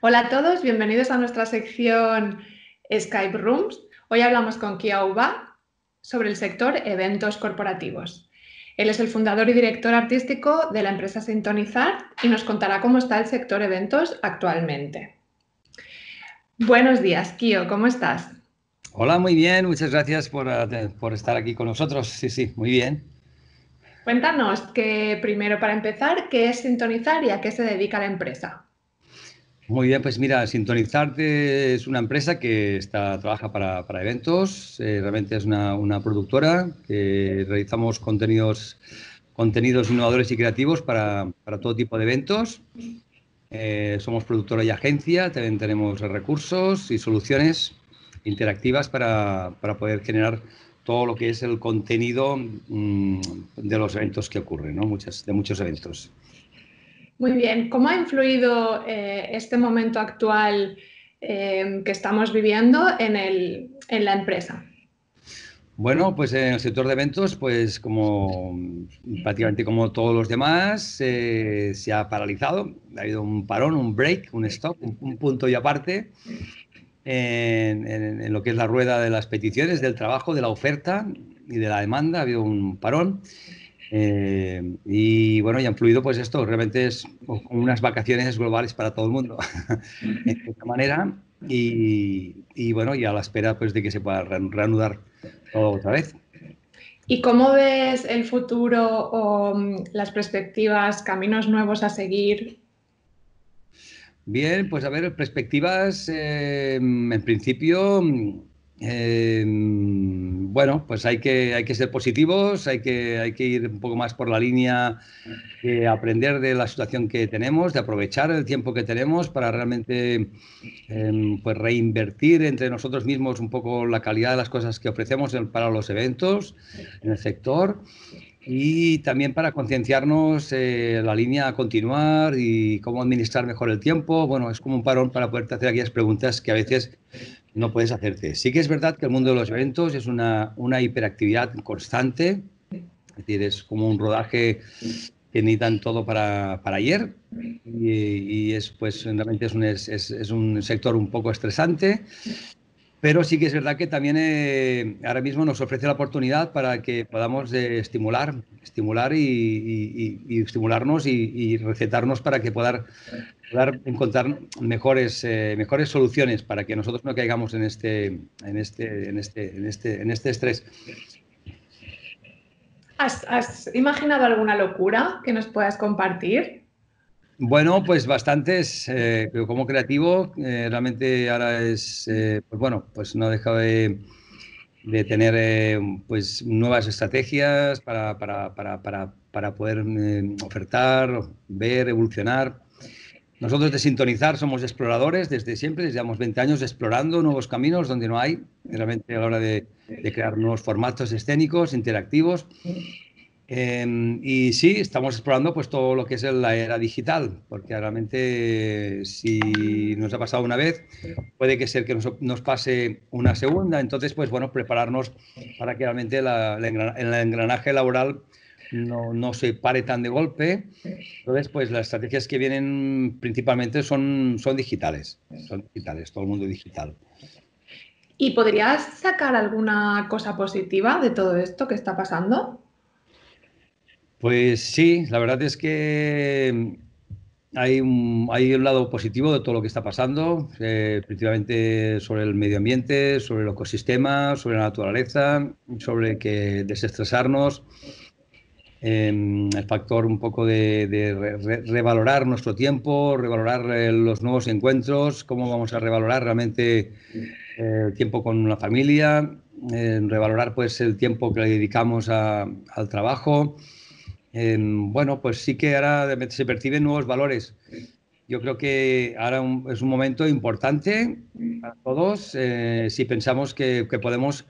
Hola a todos, bienvenidos a nuestra sección Skype Rooms. Hoy hablamos con Kia Uba sobre el sector eventos corporativos. Él es el fundador y director artístico de la empresa Sintonizar y nos contará cómo está el sector eventos actualmente. Buenos días, Kio, ¿cómo estás? Hola, muy bien, muchas gracias por, eh, por estar aquí con nosotros. Sí, sí, muy bien. Cuéntanos que primero para empezar, ¿qué es Sintonizar y a qué se dedica la empresa? Muy bien, pues mira, Sintonizarte es una empresa que está, trabaja para, para eventos, eh, realmente es una, una, productora que realizamos contenidos, contenidos innovadores y creativos para, para todo tipo de eventos. Eh, somos productora y agencia, también tenemos recursos y soluciones interactivas para, para poder generar todo lo que es el contenido mmm, de los eventos que ocurren, ¿no? Muchas, de muchos eventos. Muy bien, ¿cómo ha influido eh, este momento actual eh, que estamos viviendo en, el, en, la empresa? Bueno, pues en el sector de eventos, pues como prácticamente como todos los demás, eh, se ha paralizado, ha habido un parón, un break, un stop, un, un punto y aparte en, en, en, lo que es la rueda de las peticiones, del trabajo, de la oferta y de la demanda, ha habido un parón. Eh, y bueno, ya han fluido pues esto, realmente es unas vacaciones globales para todo el mundo, de esta manera, y, y, bueno, y a la espera pues de que se pueda reanudar todo otra vez. ¿Y cómo ves el futuro o um, las perspectivas, caminos nuevos a seguir? Bien, pues a ver, perspectivas, eh, en principio eh, bueno, pues hay que, hay que ser positivos, hay que, hay que ir un poco más por la línea de aprender de la situación que tenemos, de aprovechar el tiempo que tenemos para realmente eh, pues reinvertir entre nosotros mismos un poco la calidad de las cosas que ofrecemos para los eventos en el sector y también para concienciarnos eh, la línea a continuar y cómo administrar mejor el tiempo. Bueno, es como un parón para poderte hacer aquellas preguntas que a veces no puedes hacerte. Sí que es verdad que el mundo de los eventos es una, una hiperactividad constante, es decir, es como un rodaje que necesitan todo para, para ayer. Y, es pues realmente es un, es un sector un poco estresante pero sí que es verdad que también eh, ahora mismo nos ofrece la oportunidad para que podamos eh, estimular, estimular y, estimularnos y, recetarnos para que poder encontrar mejores, eh, mejores soluciones para que nosotros no caigamos en este, en este, en este, en este, en este estrés. ¿Has, ¿Has imaginado alguna locura que nos puedas compartir? Bueno, pues bastantes, eh, pero como creativo, eh, realmente ahora es, eh, pues bueno, pues no he dejado de, de tener eh, pues nuevas estrategias para, para, para, para poder eh, ofertar, ver, evolucionar. Nosotros de Sintonizar somos exploradores desde siempre, desde llevamos 20 años explorando nuevos caminos donde no hay, realmente a la hora de crear nuevos formatos escénicos, interactivos. Eh, y sí, estamos explorando pues todo lo que es la era digital, porque realmente si nos ha pasado una vez, puede que ser que nos, pase una segunda. Entonces, pues bueno, prepararnos para que realmente la, la el engranaje laboral no, se pare tan de golpe. Entonces, pues las estrategias que vienen principalmente son digitales, son digitales, todo el mundo digital. ¿Y podrías sacar alguna cosa positiva de todo esto que está pasando? Pues sí, la verdad es que hay un, hay un lado positivo de todo lo que está pasando, eh, principalmente sobre el medio ambiente, sobre el ecosistema, sobre la naturaleza, sobre que desestresarnos, eh, el factor un poco de, de re, revalorar nuestro tiempo, revalorar eh, los nuevos encuentros, cómo vamos a revalorar realmente eh, el tiempo con la familia, revalorar pues el tiempo que le dedicamos a, al trabajo. Eh, bueno, pues sí que ahora se perciben nuevos valores. Yo creo que ahora un, es un momento importante para todos eh, si pensamos que, que, podemos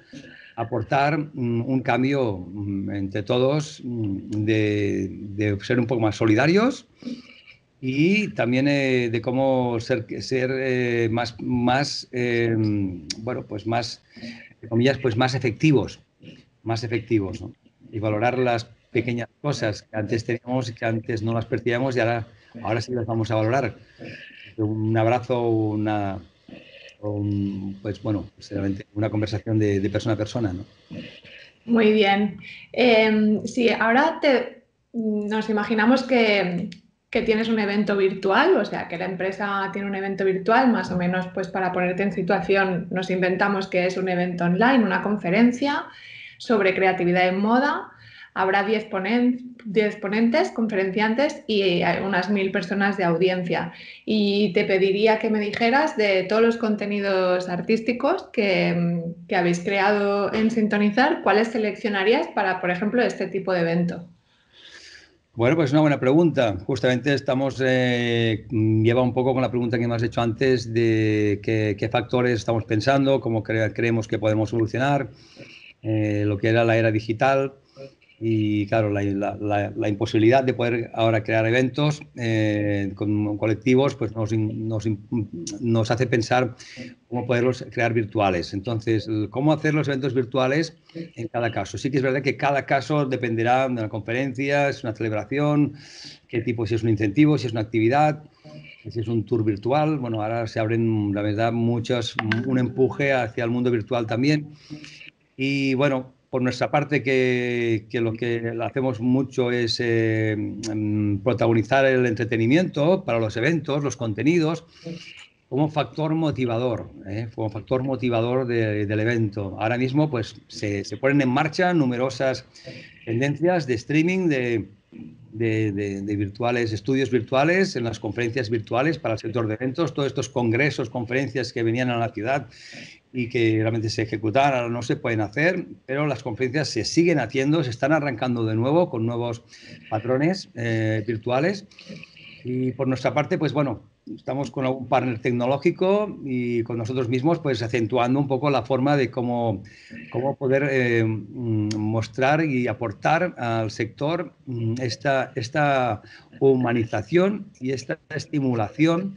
aportar un, un cambio mm, entre todos mm, de, de, ser un poco más solidarios y también eh, de cómo ser, ser eh, más, más eh, bueno, pues más, comillas, pues más efectivos, más efectivos, ¿no? y valorar las pequeñas cosas que antes teníamos y que antes no las percibíamos y ahora, ahora sí las vamos a valorar. un abrazo, una, pues bueno, una conversación de, persona a persona. ¿no? Muy bien. Eh, sí, ahora te, nos imaginamos que, que, tienes un evento virtual, o sea, que la empresa tiene un evento virtual, más o menos, pues para ponerte en situación, nos inventamos que es un evento online, una conferencia sobre creatividad en moda habrá 10 ponentes, conferenciantes y unas mil personas de audiencia. Y te pediría que me dijeras de todos los contenidos artísticos que, habéis creado en Sintonizar, ¿cuáles seleccionarías para, por ejemplo, este tipo de evento? Bueno, pues una buena pregunta. Justamente estamos, eh, lleva un poco con la pregunta que me has hecho antes de qué, factores estamos pensando, cómo creemos que podemos solucionar eh, lo que era la era digital y claro, la, imposibilidad de poder ahora crear eventos eh, con colectivos pues nos, nos, nos, hace pensar cómo poderlos crear virtuales. Entonces, cómo hacer los eventos virtuales en cada caso. Sí que es verdad que cada caso dependerá de la conferencia, es una celebración, qué tipo, si es un incentivo, si es una actividad, si es un tour virtual. Bueno, ahora se abren, la verdad, muchos, un empuje hacia el mundo virtual también. Y bueno, por nuestra parte, que, lo que hacemos mucho es eh, mm, protagonizar el entretenimiento para los eventos, los contenidos, como factor motivador, ¿eh? como factor motivador del evento. Ahora mismo, pues se, ponen en marcha numerosas tendencias de streaming, de, de, virtuales, estudios virtuales, en las conferencias virtuales para el sector de eventos, todos estos congresos, conferencias que venían a la ciudad y que realmente se ejecutaran, no se pueden hacer, pero las conferencias se siguen haciendo, se están arrancando de nuevo con nuevos patrones eh, virtuales. Y por nuestra parte, pues bueno, estamos con un partner tecnológico y con nosotros mismos, pues acentuando un poco la forma de cómo, cómo poder eh, mm, mostrar y aportar al sector mm, esta, esta humanización y esta estimulación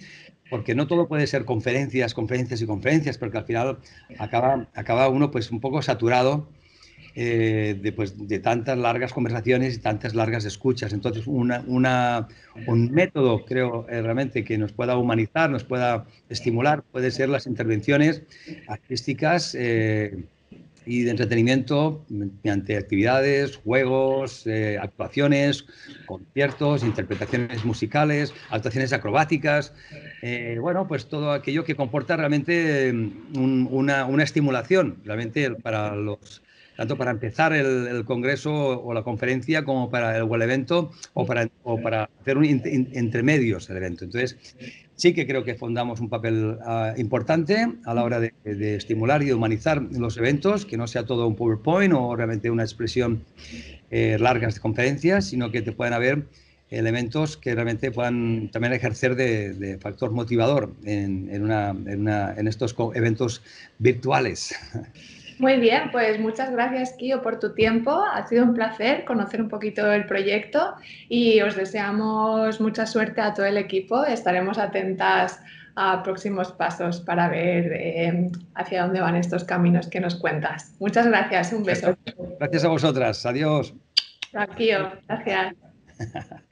porque no todo puede ser conferencias, conferencias y conferencias, porque al final acaba, acaba uno pues un poco saturado eh, de, pues, de, tantas largas conversaciones y tantas largas escuchas. Entonces, una, un método, creo, eh, realmente que nos pueda humanizar, nos pueda estimular, puede ser las intervenciones artísticas. Eh, y de entretenimiento mediante actividades, juegos, eh, actuaciones, conciertos, interpretaciones musicales, actuaciones acrobáticas, eh, bueno, pues todo aquello que comporta realmente mm, una, una, estimulación, realmente para los, tanto para empezar el, congreso o la conferencia como para el, el evento o para, o para hacer un entre medios del evento. Entonces, sí que creo que fundamos un papel ah, importante a la hora de, estimular y de humanizar los eventos, que no sea todo un PowerPoint o realmente una expresión eh, largas de conferencias, sino que te puedan haber elementos que realmente puedan también ejercer de, factor motivador en, en estos eventos virtuales. Muy bien, pues muchas gracias, Kio, por tu tiempo. Ha sido un placer conocer un poquito el proyecto y os deseamos mucha suerte a todo el equipo. Estaremos atentas a próximos pasos para ver eh, hacia dónde van estos caminos que nos cuentas. Muchas gracias, un beso. Gracias a vosotras, adiós. Kio, gracias.